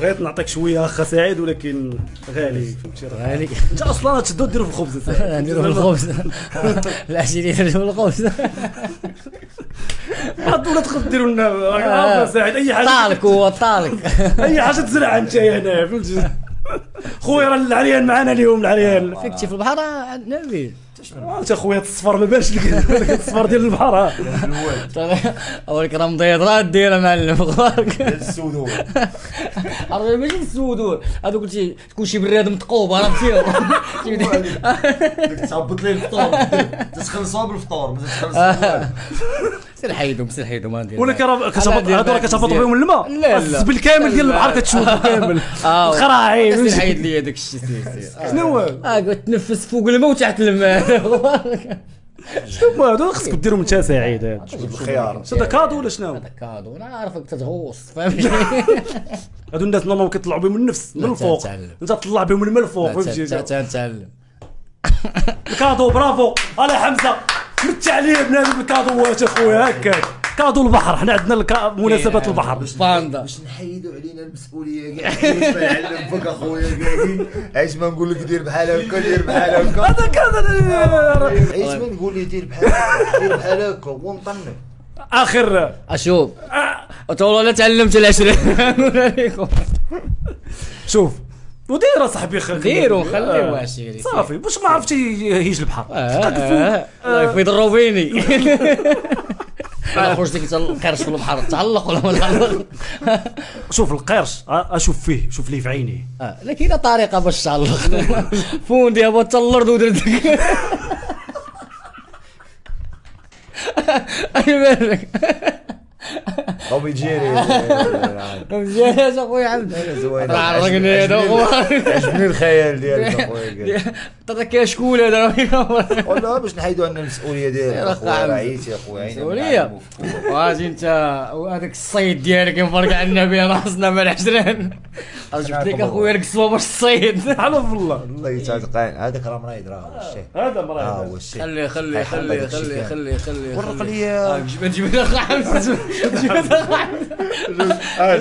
بغيت نعطيك شوية أخ سعيد ولكن غالي فهمتي؟ غالي. أنت أصلا تشدو ديرو في الخبز. نديرو في الخبز. العشرين نديرو في الخبز. عاد ولا تقدر ديروا لنا. آه. عارف سعيد أي حاجة؟ طالك هو طالك. أي حاجة تزرع أنت هنا فهمتي؟ خويا راه العريان معنا اليوم العريان. فيك في البحر عندنا نبيل انت خويا الصفر ما بانش لك لك الصفر ديال البحر. ها. اولك راه مضيط راه دير معلم أخبارك السودور. عرفتي ماشي السودور. هذوك قلتي تكون شي براد متقوب عرفتي ديك تهبط ليه الفطور تتخلصوها بالفطور ما تتخلصوها سير حيدهم سير حيدهم ما ندير ولكن راه كتهبط هادو راه كتهبط. بهم الماء؟ لا، لا. الزبل كامل ديال البحر كتشوفو كامل الخراعي سير حيد لي هذاك الشيء سير سير شنو هو؟ آه قلت تنفس فوق الماء وتحت الماء. شنو هو هادو خصك ديرهم انت سعيد هاد. بالخيار. هذا؟ كادو ولا شنو؟ هذا كادو. أنا عارفك تتغوص فهمتي هادو الناس نورمال كيطلعوا بهم من النفس من الفوق. تعلم. انت تطلع بهم من الماء الفوق فهمتي تنتعلم الكادو برافو. على حمزة. متع عليه بنادم الكادوات أخويا هكاك كادو البحر حنا عندنا. مناسبات البحر. باندا باش نحيدوا علينا المسؤولية كاع نعلم فيك أخويا قاعدين. علاش ما نقول لك دير بحال هكا دير بحال هكا. هذا كذا علاش ما نقول لي دير بحال هكا دير بحال هكا ونطنب. آخر. أشوف. والله لا تعلمت العشرين. شوف ودير صاحبي خلي ديروا خليه عشيري صافي باش ما عرفتش يهيج البحر آه، الله يفيد الروبيني أنا خرجت لك القرش في البحر. تعلق ولا ما تعلق؟ شوف القرش أشوف فيه شوف ليه في عينيه آه، لا كاينة طريقة باش تعلق. فوندي ابو تلرد ودردك. أي بالك. أو بيجيري مزيان يا اخويا عبد اخويا عجبني الخيال ديالك اخويا هذا كشكول هذا والله باش نحيدوا عنا المسؤوليه ديالك يا اخويا عييت يا اخويا عينا مسؤولية واجي انت وهذاك الصيد ديالك ينفرق عنا بين راسنا ما العشرين جبت لك اخويا القصوى باش تصيد حلف بالله الله يتعقل هذاك راه مريض راه هو الشيء هذا آه مراه هو الشيء خلي خلي خلي خلي خلي خلي ورق. لي آه، جيب جيب لك آه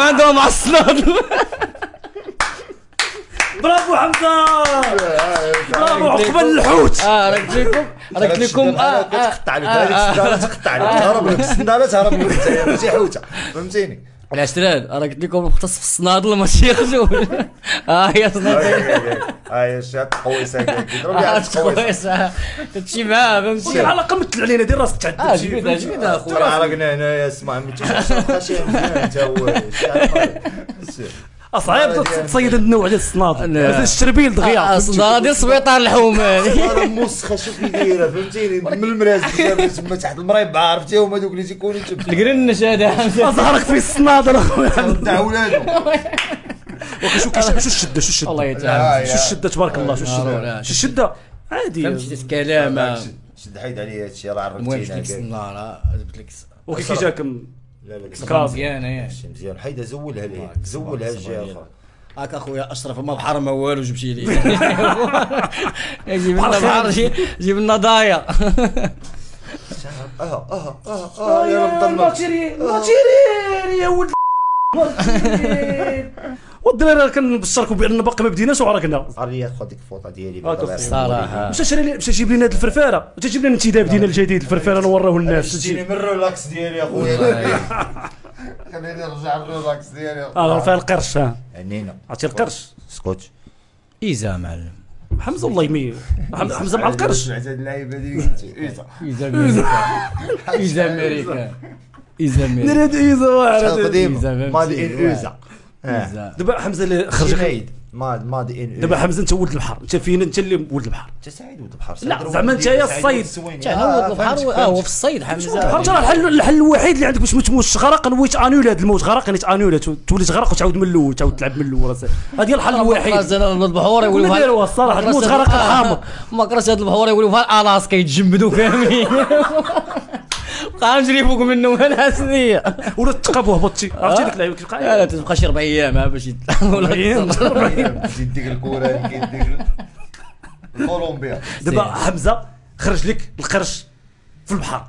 عندهم برافو حمزه برافو عقبال الحوت آه قلت لكم قلت لكم آه آه، تقطع لك آه، هذيك آه. السندالة تقطع لك تهرب لك السندالة تهرب لك انت ماشي حوته فهمتيني العشرين أنا قلت لكم مختص في الصنادل ماشي يخرجوا آه يا صنادل ساكن يضرب لي على قوي كويس تمشي معاه ودير فهمتي على الاقل مثل علينا دير راسك آه تعدل شي جبدها جبدها ترى اخويا عرقنا هنايا اسمع انت هو أصعب تصيد النوع ديال. مثل الشربيل دغيا أصلا ديال سبيطار الحومان أنا موسخه شوف كي دايره فهمتيني من المراز تما تحت المريبع عرفتي؟ هما دوك اللي تيكونوا تما القرنش هذا ظهرك في الصنادل اخويا تاع ولادو. ولكن شو الشدة؟ شو الشدة؟ الله لا، يتعب شو الشدة؟ تبارك الله شو. الشدة؟ شو الشدة؟ عادي. فهمتي؟ الكلام شد حيد عليا هادشي راه المهم جبت لك. النار جبت لك وكي كي جاكم؟ لا لا. مزيانه ماشي مزيان. حيد زولها ليه؟ زولها الجافه هاك أخويا أشرف ما بحر ما والو جيب شي لي. جيب لنا بحر جي- جيب لنا ضايع آه آه آه آه يا مطنب matériel matériel يا ولد والدراري راه كنبشركم بأن باقي ما بديناش وعرقنا عريا خذ ديك الفوطة ديالي آه،. صراحة. مشى شري لي مشى جيب لنا هاد الفرفارة. مشى جيب لنا الانتداب ديالنا الجديد الفرفارة نوريه الناس. شتيني من ال relax ديالي يا خويا. خليني نرجع ال relax ديالي. آه فيها القرش ها عنينا عرفتي القرش؟ سكوت. إيزا معلم. حمزة الله يمي. حم- حمزة مع القرش. هاد اللعيبة ديك ايزا إيزا أمريكا. ايزا نريد ايزا واحد شحال قديم. ماضي إن اوزا ايزا دابا حمزة اللي خرج ماضي ماضي إن دابا حمزة أنت ولد البحر. أنت فينا أنت اللي ولد البحر. أنت سعيد ولد البحر. لا، زعما أنت يا الصيد. كان هو البحر آه هو في الصيد حمزة. البحر ترى الحل الحل الوحيد اللي عندك باش ما تموتش غرق نوي تانيولي هذا الموت غرق يعني تانيولي تولي تغرق وتعاود من الأول تعاود تلعب من الأول. هذا هي الحل الوحيد. البحور كنا دايروا الصراحة الموت غرق الحامض ما كرهت هاد البحور يقولوا فال الاسكا يتجمدوا كاملين بقى نجري فوق منه ولا حسنيه ولا تقاب وهبطتي عرفتي ديك اللعيبة لا كيبقى لا تبقى شي ربع أيام باش يطلعوا أيام. جيت ديك الكره كاين ديك كولومبيا دابا حمزة خرج لك القرش في البحر.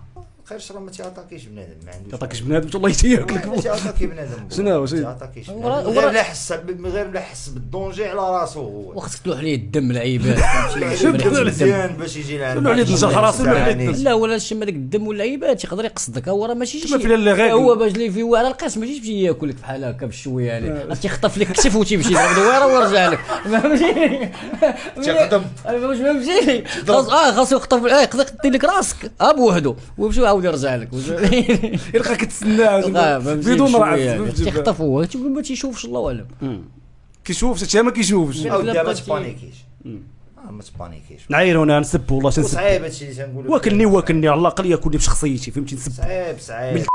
خير شرا ما تيعطاكيش بنادم ما عندوش تعطيكش بنادم والله ياكلك ما تيعطاكي بنادم شنو؟ ما تيعطاكيش غير لا حس من غير لا حس بالدونجي على راسو هو. وخصك تلوح ليه الدم العيبات. مزيان باش يجي لعند شنو عليه تنجح راسو عليه؟ لا ولا شم هذاك الدم والعيبات يقدر يقصدك. هو راه ماشي غاكل. هو باش لي فيه على القسم ماشي باش ياكلك بحال هكا بشويه يعني. تيخطف لك كتف وتيمشي دويره ويرجع لك. فهمتي؟ تيخدم. واش فهمتي؟ آه خاصو يخطف آه يقدر يدير لك راسك. آه بوحدو. ويمشي يعاود يرجع لك. يلقاك تسنى بدون راس تيخطف هو تيقول ما تيشوفش الله اعلم كيشوف شي ما كيشوفش. ما. تبانيكيش آه، ما تبانيكيش نعايرونا نسبوا والله شنسب وصعيب هادشي اللي تنقول واكلني واكلني على الأقل ياكلني بشخصيتي فهمتي؟ نسب. صعيب صعيب.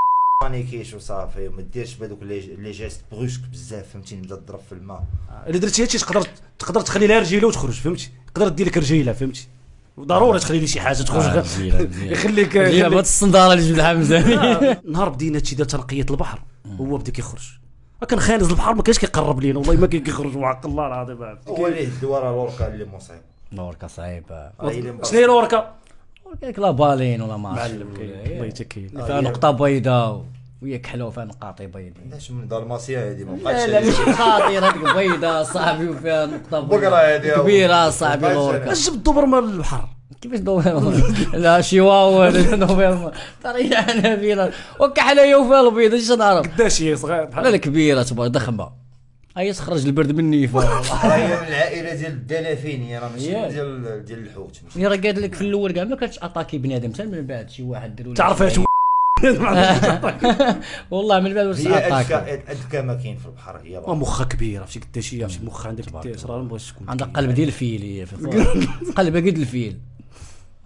بانيكيش وصافي وما ديرش بهذوك لي لي جيست بروسك بزاف فهمتيني بدا تضرب في الماء. إلا درتي هادشي تقدر تقدر تخلي لها رجيلة وتخرج فهمتي؟ تقدر دير لك رجيلة فهمتي؟ ضروري تخلي لي شي حاجة تخرج. يخليك جينا يخليك- بهاد الصنداره اللي جبد حمزه نهار بدينا هادشي ديال تنقية البحر هو بدا كيخرج كان خانز البحر ما كانش كيقرب لينا والله ما كان كيخرج وعق الله العظيم. هو اللي الدوار الاوركا اللي مصيب نوركا صعيبة. شنو هي الوركه كاينك لا بالين ولا ما معلم كاين الله يتكين فيها نقطة بيضاء وهي كحله وفيها نقاطي بيضين علاش من دالماسيا هادي ما لا بقاتش لا ماشي خاطر هذيك بيضاء صاحبي وفيها نقطة بقرة بيضاء هادي كبيرة صاحبي لوركا اش جبت دوبر مال البحر. كيفاش دوبر؟ لا شيواوا لا دوبر طريقة نبيله وكحله وفيها البيض إيش نعرف؟ قداش هي صغير؟ لا بحال لا كبيرة تبغى ضخمة. هي تخرج البرد من النيفه راه هي من العائلة ديال الدلافين هي راه ماشي. ديال ديال الحوت. هي راه قالت لك في الأول كاع ما كانتش اتاكي بنادم حتى من بعد شي واحد له تعرف اش والله من بعد هي اذكى أذكى ما كاين في البحر هي. مخها كبير عرفتي قداش هي؟ عرفتي مخها عندك راه ما بغيتش تكون عندها قلب ديال الفيل هي. قلبها قد الفيل.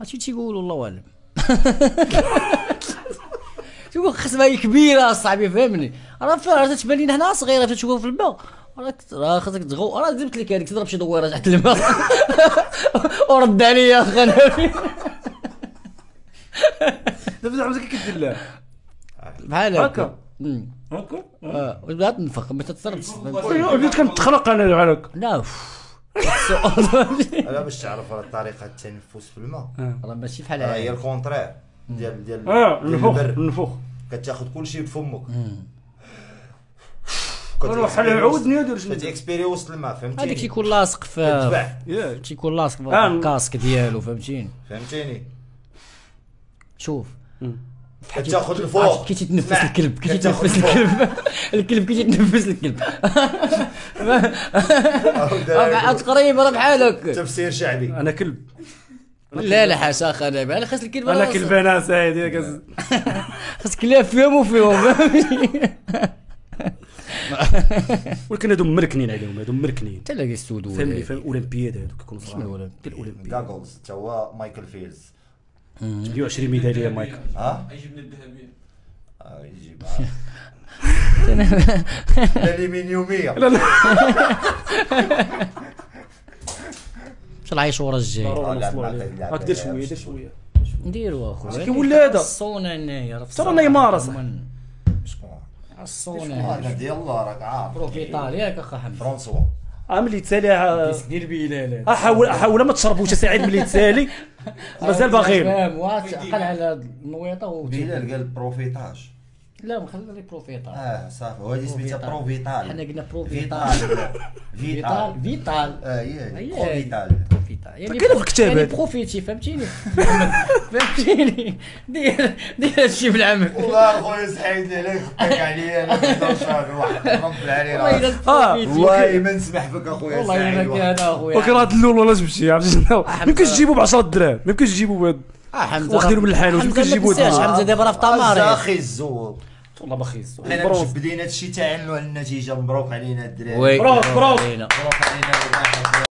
هادشي تيقولوا الله أعلم. تقول خصها هي كبيرة أصاحبي فهمني. راه فيها راه تبان لينا هنا صغيرة تشوفها في الماء راك راه خاصك تغو راه زدت لك هذيك تضرب شي دويرة تحت الماء ورد عليا اخانا كي كدير لها بحال هكا. هكا؟ آه. بدات تنفخ ما تتصرفش وليت كنتخلق أنا بحال هكا لا لا باش تعرف راه طريقه التنفس في الماء. راه ماشي بحال هي الكونترير ديال ديال ديال النفوخ البر. النفوخ. كتاخذ كل شيء بفمك. أنا حل يعودني ندير شنو؟ كتكسبيري وسط الماء هذاك فهمتيني تيكون لاصق في تيكون لاصق في آه. الكاسك ديالو فهمتيني؟ فهمتيني؟ شوف. كتاخذ الفوق كي تيتنفس اسمع، الكلب كي تيتنفس الفوق. الكلب. الكلب كي تيتنفس الكلب. داير. تقريبا راه بحال هكا تفسير شعبي. أنا كلب. لا لا حاشا أخي أنا خاص الكلب أنا كلب أنا سعيد خاص كلاب فيهم وفيهم. ولكن هادو مركنين عليهم هادو مركنين. تلاقي السود فهمني فهم اولمبياد هادو كيكونوا شنو صغار الأولمبياد؟ جاجلز تا هو مايكل فيلز ديو 20 ميدالية مايكل ها يجيب الذهبية. آه، يجيب. الالومنيوميه باش العيش ورا الجاي؟ ضروري آه، لا، دير شوية دير شوية. نديرو اخويا كي ولا هذا؟ الصونة هنايا ترى. نيمار شكون الصونة هذا. ديال الله راك عارف. بروفيتال ياك اخا حمد فرونسوا آه ملي تسالي دير بلال احاول أحاول ما تشربوش سعيد ملي تسالي مازال باغي فاهم وعقل على النويطه بلال قال بروفيتاج. لا ما خلينا لي بروفيتال. آه صافي. وهذه سميتها بروفيتال. بروفيتال. حنا قلنا بروفيتال. فيتال. فيتال. فيتال. آه. بروفيتال بروفيتال. يعني كاين في الكتاب يعني. بروفيتي فهمتيني؟ فهمتيني. دير دير هادشي بالعمل. والله خويا سعيد عليك خطيك عليا أنا كنت شاك واحد رب والله راسك آه،. والله ما نسمح بك اخويا والله الا سعيد كان اخويا هاد اللول ولا جبتي عرفتي شنو. ما يمكنش تجيبو ب 10 دراهم ما يمكنش تجيبو بهاد آه حمزة واخدينه من الحانوت، ما تنساش. هنا. حمزة دابا راه في طماري. أخي الزور والله بخيس حنا برونز مجبدين هادشي تاع على النتيجة. مبروك علينا الدراري وي. بروك، بروك. علينا. مبروك علينا.